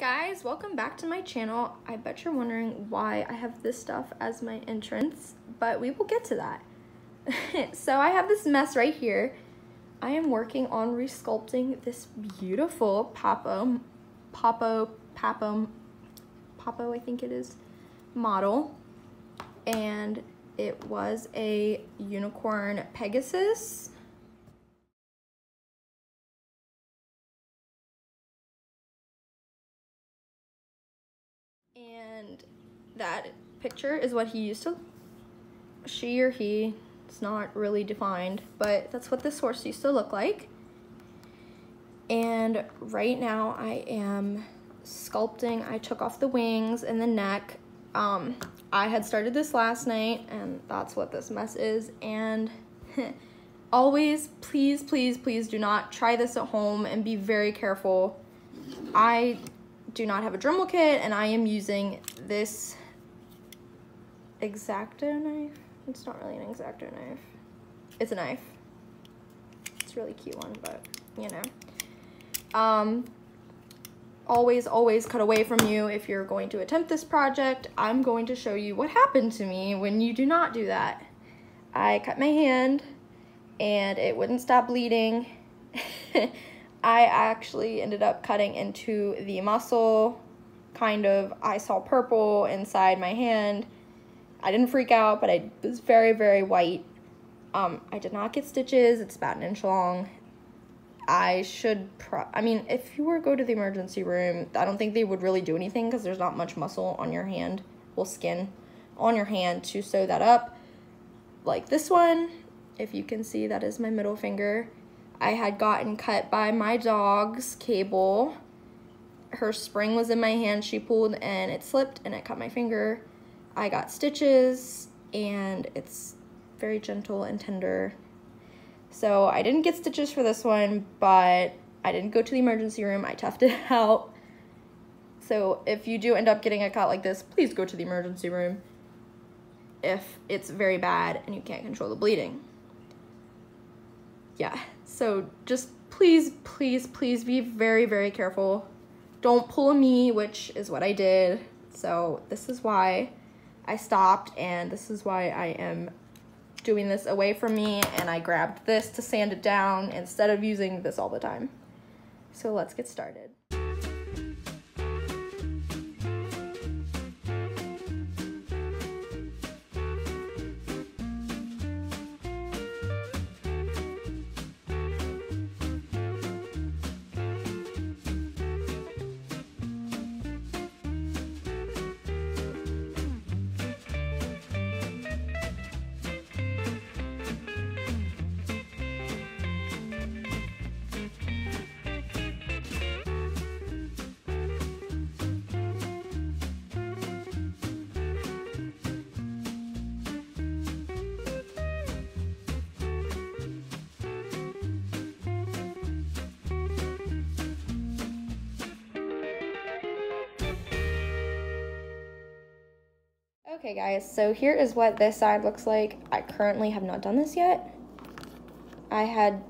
guys, welcome back to my channel. I bet you're wondering why I have this stuff as my entrance, but we will get to that. so I have this mess right here. I am working on resculpting this beautiful Papo, Papo, Papo, Papo I think it is, model. And it was a unicorn Pegasus And that picture is what he used to, she or he, it's not really defined, but that's what this horse used to look like. And right now I am sculpting. I took off the wings and the neck. Um, I had started this last night and that's what this mess is. And always, please, please, please do not try this at home and be very careful. I do not have a Dremel kit and I am using this X-Acto knife. It's not really an X-Acto knife. It's a knife. It's a really cute one, but you know. Um, always, always cut away from you if you're going to attempt this project. I'm going to show you what happened to me when you do not do that. I cut my hand and it wouldn't stop bleeding. I actually ended up cutting into the muscle, kind of. I saw purple inside my hand. I didn't freak out, but I was very, very white. Um, I did not get stitches. It's about an inch long. I should, pro- I mean, if you were to go to the emergency room, I don't think they would really do anything because there's not much muscle on your hand, well, skin on your hand to sew that up. Like this one, if you can see, that is my middle finger. I had gotten cut by my dog's cable. Her spring was in my hand. She pulled and it slipped and it cut my finger. I got stitches and it's very gentle and tender. So I didn't get stitches for this one, but I didn't go to the emergency room. I toughed it out. So if you do end up getting a cut like this, please go to the emergency room if it's very bad and you can't control the bleeding. Yeah. So just please, please, please be very, very careful. Don't pull a me, which is what I did. So this is why I stopped and this is why I am doing this away from me and I grabbed this to sand it down instead of using this all the time. So let's get started. Okay guys, so here is what this side looks like. I currently have not done this yet. I had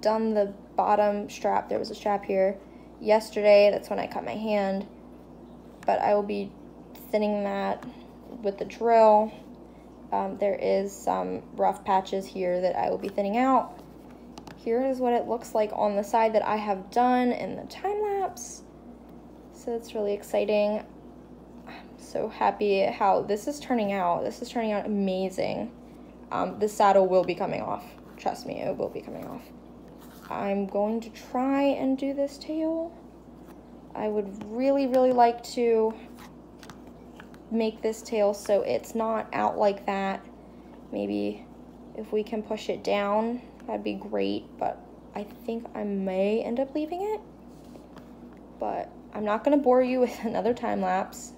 done the bottom strap, there was a strap here, yesterday. That's when I cut my hand. But I will be thinning that with the drill. Um, there is some rough patches here that I will be thinning out. Here is what it looks like on the side that I have done in the time lapse. So it's really exciting so happy how this is turning out. This is turning out amazing. Um, the saddle will be coming off. Trust me, it will be coming off. I'm going to try and do this tail. I would really, really like to make this tail so it's not out like that. Maybe if we can push it down, that'd be great, but I think I may end up leaving it. But I'm not gonna bore you with another time lapse.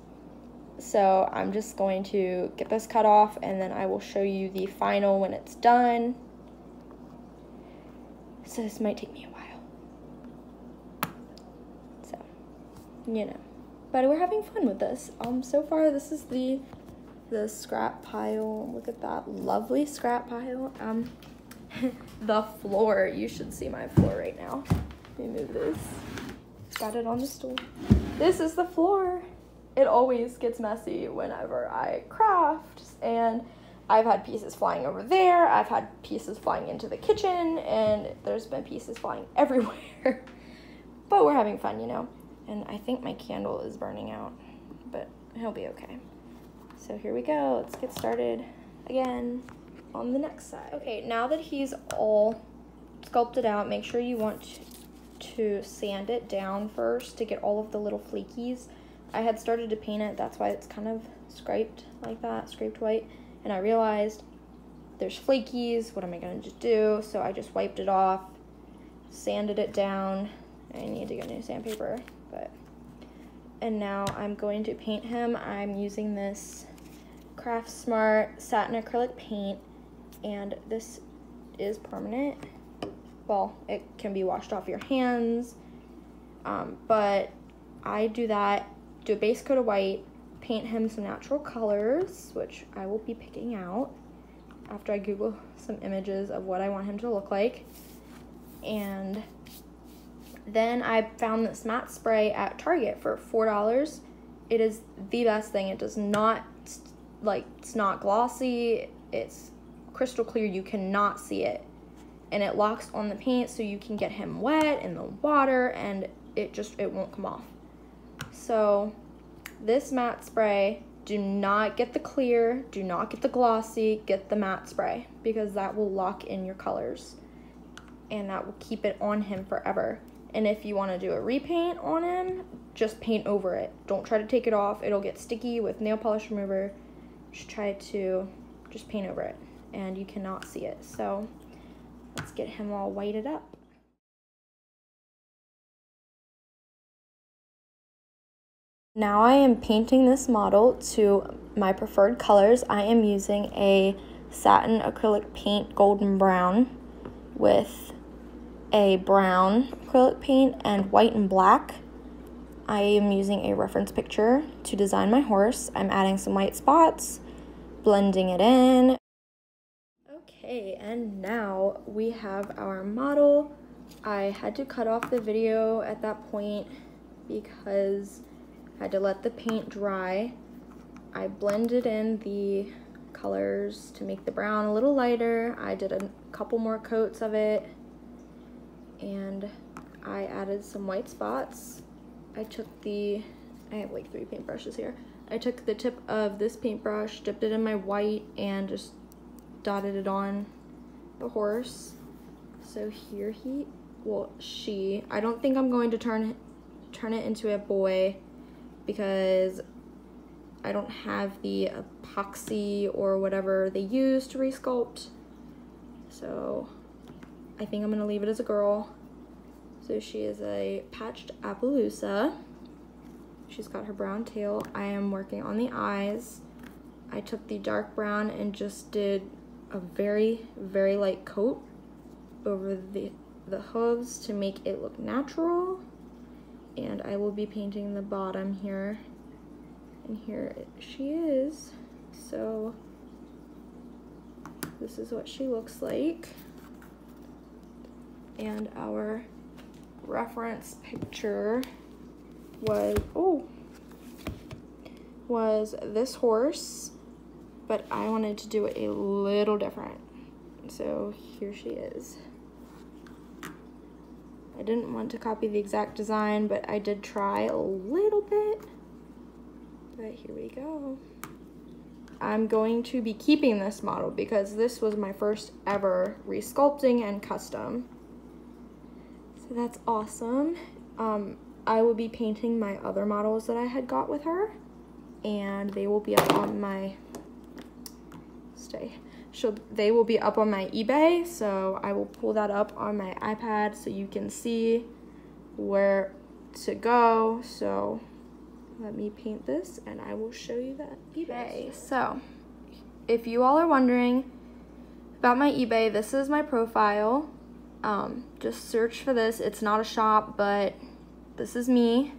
So I'm just going to get this cut off and then I will show you the final when it's done. So this might take me a while. So, you know. But we're having fun with this. Um, so far this is the the scrap pile. Look at that lovely scrap pile. Um, the floor. You should see my floor right now. Let me move this. Got it on the stool. this is the floor. It always gets messy whenever I craft and I've had pieces flying over there, I've had pieces flying into the kitchen, and there's been pieces flying everywhere. but we're having fun, you know. And I think my candle is burning out, but he'll be okay. So here we go. Let's get started again on the next side. Okay, now that he's all sculpted out, make sure you want to sand it down first to get all of the little flakies. I had started to paint it, that's why it's kind of scraped like that, scraped white. And I realized there's flakies, what am I gonna just do? So I just wiped it off, sanded it down. I need to get new sandpaper, but. And now I'm going to paint him. I'm using this Craft Smart satin acrylic paint and this is permanent. Well, it can be washed off your hands, um, but I do that, do a base coat of white, paint him some natural colors, which I will be picking out after I Google some images of what I want him to look like. And then I found this matte spray at Target for $4. It is the best thing. It does not, like, it's not glossy. It's crystal clear. You cannot see it. And it locks on the paint so you can get him wet in the water and it just, it won't come off. So this matte spray, do not get the clear, do not get the glossy, get the matte spray because that will lock in your colors and that will keep it on him forever. And if you want to do a repaint on him, just paint over it. Don't try to take it off. It'll get sticky with nail polish remover. Just try to just paint over it and you cannot see it. So let's get him all whited up. Now I am painting this model to my preferred colors. I am using a satin acrylic paint golden brown with a brown acrylic paint and white and black. I am using a reference picture to design my horse. I'm adding some white spots, blending it in. Okay, and now we have our model. I had to cut off the video at that point because Had to let the paint dry. I blended in the colors to make the brown a little lighter. I did a couple more coats of it and I added some white spots. I took the, I have like three paintbrushes here. I took the tip of this paintbrush, dipped it in my white and just dotted it on the horse. So here he, well she, I don't think I'm going to turn turn it into a boy because I don't have the epoxy or whatever they use to resculpt. So I think I'm gonna leave it as a girl. So she is a patched Appaloosa. She's got her brown tail. I am working on the eyes. I took the dark brown and just did a very, very light coat over the, the hooves to make it look natural and I will be painting the bottom here. And here she is. So this is what she looks like. And our reference picture was oh was this horse but I wanted to do it a little different. So here she is I didn't want to copy the exact design, but I did try a little bit. But here we go. I'm going to be keeping this model because this was my first ever resculpting and custom. So that's awesome. Um, I will be painting my other models that I had got with her and they will be up on my, stay, she'll they will be up on my eBay so I will pull that up on my iPad so you can see where to go. So let me paint this and I will show you that eBay. So if you all are wondering about my eBay this is my profile. Um, just search for this. It's not a shop but this is me.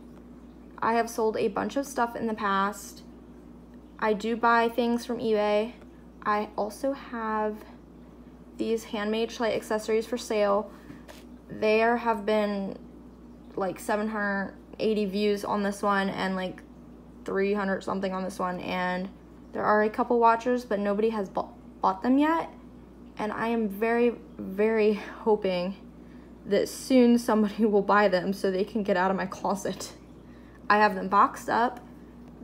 I have sold a bunch of stuff in the past. I do buy things from eBay I also have these handmade Schleich accessories for sale. There have been like 780 views on this one and like 300 something on this one and there are a couple watchers but nobody has bought them yet and I am very very hoping that soon somebody will buy them so they can get out of my closet. I have them boxed up.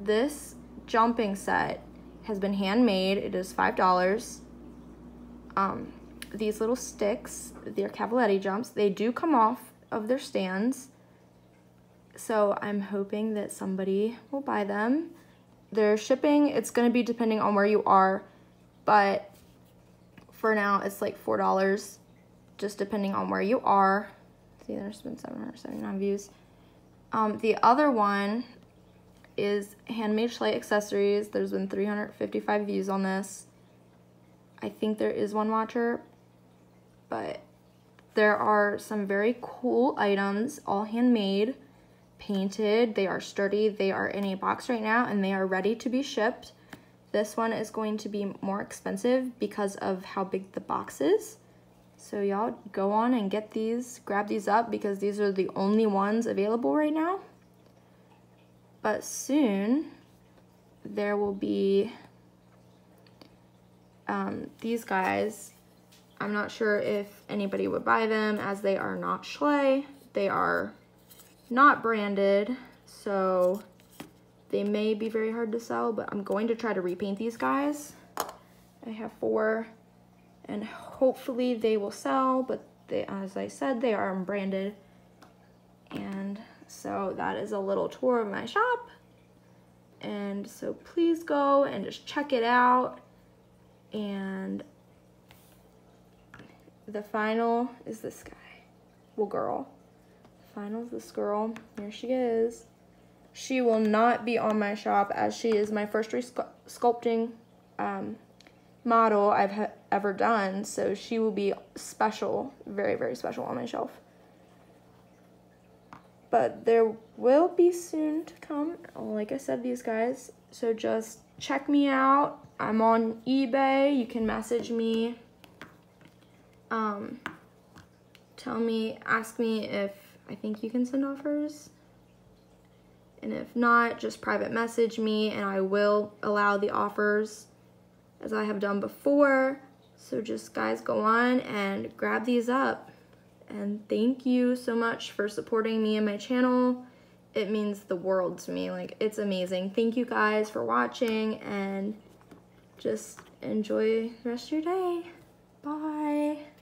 This jumping set has been handmade. It is $5. Um, these little sticks, they're Cavaletti jumps. They do come off of their stands. So I'm hoping that somebody will buy them. Their shipping, it's going to be depending on where you are, but for now it's like $4 just depending on where you are. See, there's been 779 views. Um, the other one is Handmade Schleich Accessories. There's been 355 views on this. I think there is one watcher, but there are some very cool items, all handmade, painted. They are sturdy. They are in a box right now and they are ready to be shipped. This one is going to be more expensive because of how big the box is. So y'all go on and get these, grab these up because these are the only ones available right now. But soon there will be um, these guys. I'm not sure if anybody would buy them as they are not Schleich. They are not branded, so they may be very hard to sell, but I'm going to try to repaint these guys. I have four and hopefully they will sell, but they, as I said, they are unbranded. And so that is a little tour of my shop. And so please go and just check it out. And the final is this guy. Well, girl. The final is this girl. Here she is. She will not be on my shop as she is my first sculpting um, model I've ever done. So she will be special, very, very special on my shelf. But there will be soon to come, like I said, these guys. So just check me out. I'm on eBay. You can message me. Um, tell me, ask me if I think you can send offers. And if not, just private message me and I will allow the offers as I have done before. So just guys go on and grab these up. And thank you so much for supporting me and my channel. It means the world to me. Like, it's amazing. Thank you guys for watching and just enjoy the rest of your day. Bye.